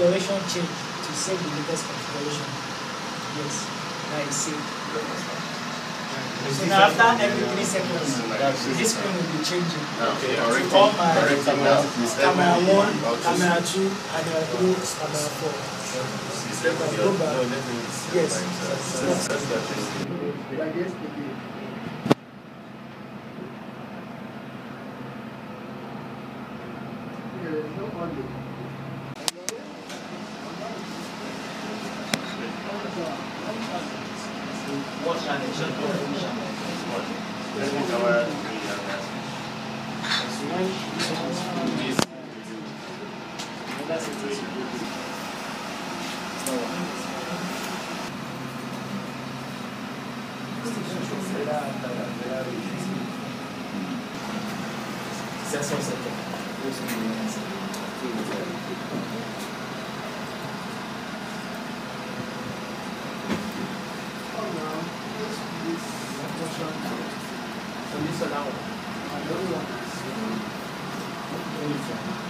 configuration change to save the latest configuration. Yes, is saved. So now after every three seconds, this screen will be changing. Okay, So already. all my Already. camera one, camera two, camera three, camera four. Go back. Yes. Challenge. Let's our That's situation. Channel. Sensor setting. So this one now.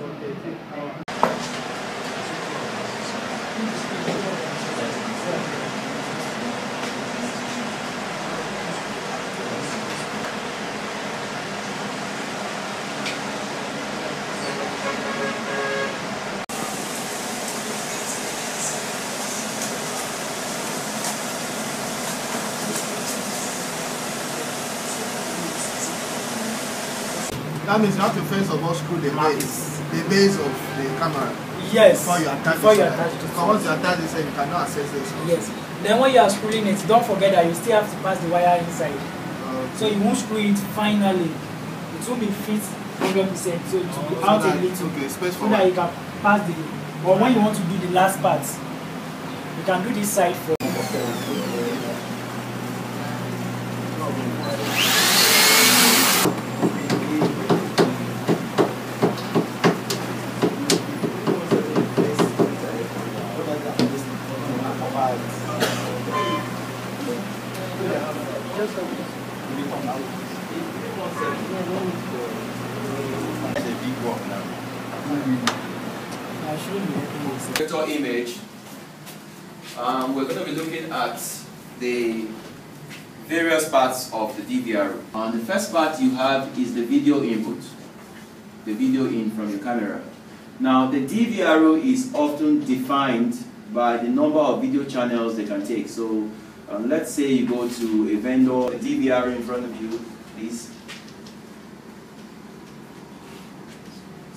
that. Means you have to first of all screw the base, the base of the camera Yes. before you attach Before you attach it. Because once you attach this, you cannot access this. Yes. Then when you are screwing it, don't forget that you still have to pass the wire inside. Uh, So you won't screw it finally. It won't be fit 100%. So it will be so out a little. Okay, space So for that you can pass the. Or when you want to do the last part, you can do this side That's a big work now. Vector image, um, we're going to be looking at the various parts of the DVR. And the first part you have is the video input, the video in from your camera. Now, the DVR is often defined by the number of video channels they can take. So, um, let's say you go to a vendor, the DVR in front of you, please.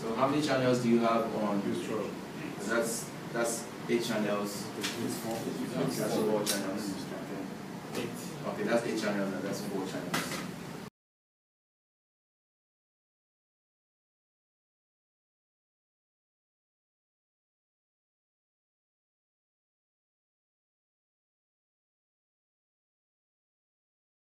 So, how many channels do you have on? That's that's eight channels. That's four channels. Okay, that's eight channels and that's four channels.